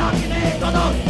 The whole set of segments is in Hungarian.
pero tiene todos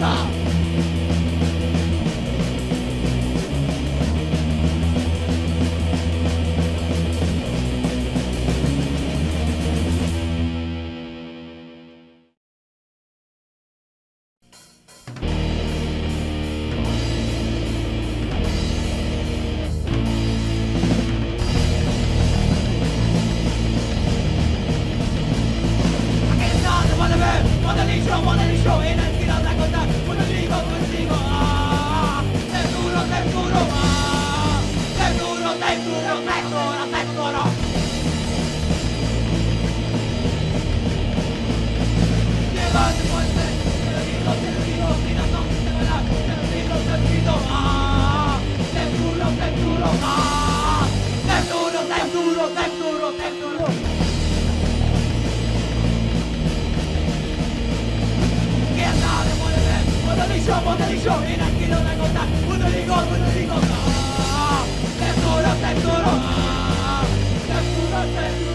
없다. Delisom, delisom, énekkidő meg hozzá Udali gond, udali gond Nem szóra, nem szóra Nem szóra, nem szóra